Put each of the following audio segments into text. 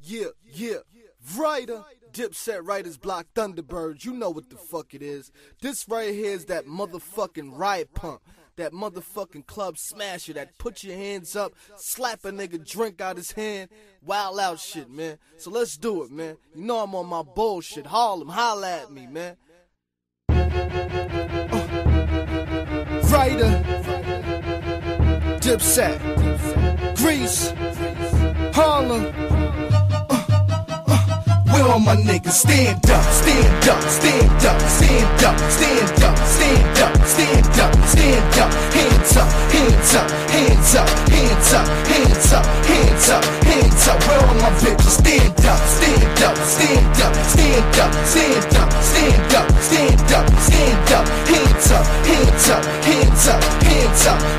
Yeah, yeah. Writer, Dipset Writers Block Thunderbirds, you know what the fuck it is. This right here is that motherfucking riot pump. That motherfucking club smasher that put your hands up, slap a nigga drink out his hand, wild out shit, man. So let's do it, man. You know I'm on my bullshit. Harlem, holla at me, man. Uh, writer, Dipset, Greece, all my niggas stand up, stand up, stand up, stand up, stand up, stand up, stand up, stand up, hands up, hands up, hands up, hands up, hands up, hands up, hands up. Where all my bitches stand up, stand up, stand up, stand up, stand up, stand up, stand up, stand up, hands up, hands up, hands up, hands up,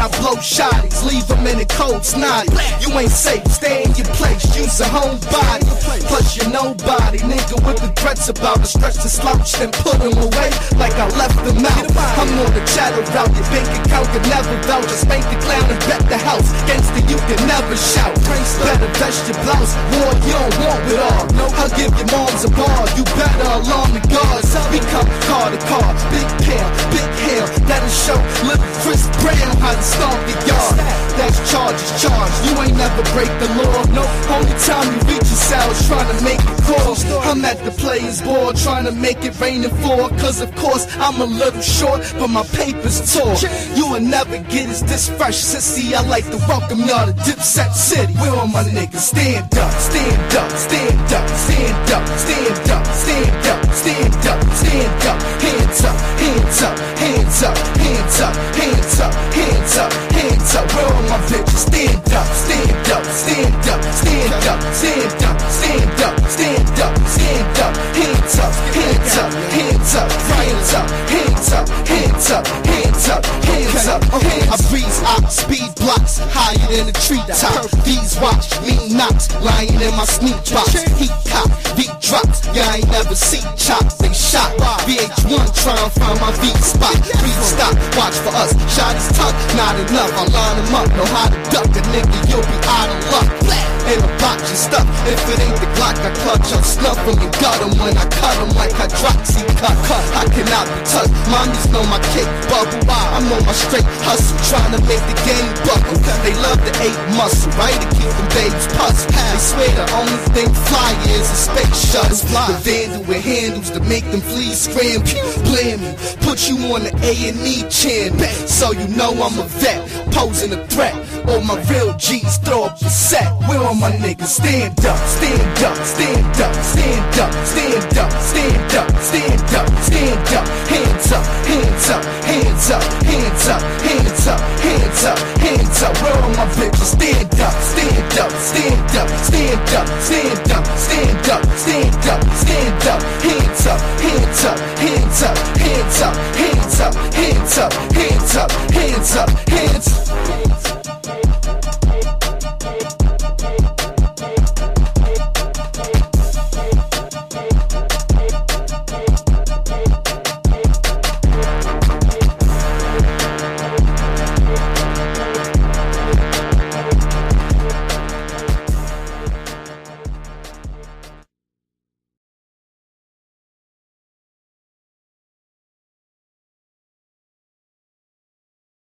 I blow shotties, leave them in the cold snotty. You ain't safe, stay in your place, use a home body. Plus you're nobody, nigga with the threats about to stretch the slouch, then put them away like I left them out. I'm on the chatter route, your bank account can never vouch. Just spank the clown and bet the house. Gangsta, you can never shout. Better vest your blouse, war you don't want it all. I'll give your moms a bar, you better alarm the guards. Become car to car, big pill, big hill, that'll show little Chris Brown to stomp the yard. That's charges charged, you ain't never break the law. No, only time you reach your cells trying to make a call. I'm at the players board trying to make it rain and fall. Cause of course I'm a little short, but my paper's tall. You will never get as this fresh, sissy. I like to welcome y'all to Dipset City. Where all my niggas stand up, stand up, stand up, stand up, stand up, stand up, stand up, stand up, hands up, hands up, hands up, hands up, hands up, up. Where all my bitches stand up, stand up, stand up, stand up, stand up, stand up, stand up, stand up, hands up, hands up, hands up, hands up, hands up, hands up, hands up, hands up, hands I breeze out speed blocks higher than the treetop. These watch me knocks lying in my sneak box. Heat cop, beat drops. Yeah, I ain't never see chops. They shot VH1 trying to find my V spot. Breathe stop, watch for us. Shot his tuck, not enough. I line him up, know how to duck a nigga. You'll be out of luck. In a box of stuff. If it ain't the Glock, I clutch. I'll snuff him and gut him when I cut him like hydroxy cut. cut. I cannot be touched. Mommies know my kick bubble. I'm on my straight hustle, trying to make the game buckle. They love the eight muscle, right? To keep them babies puzzled. They swear the only thing fly is a space shuttle. The vandal with handles to make them fleas scram. Blame me, put you on the A and E channel, so you know I'm a vet, posing a threat. All my real G's throw up the set. Where all my niggas stand up, stand up, stand up, stand up, stand up, stand up, stand up, stand up, hands up, hands up, hands up, hands up, hands up, hands up, hands up. Where all my bitches stand up, stand up, stand up, stand up, stand up, stand up, stand up, stand up, hands up, hands up, hands up, hands up, hands up, hands up, hands up, hands up, hands up.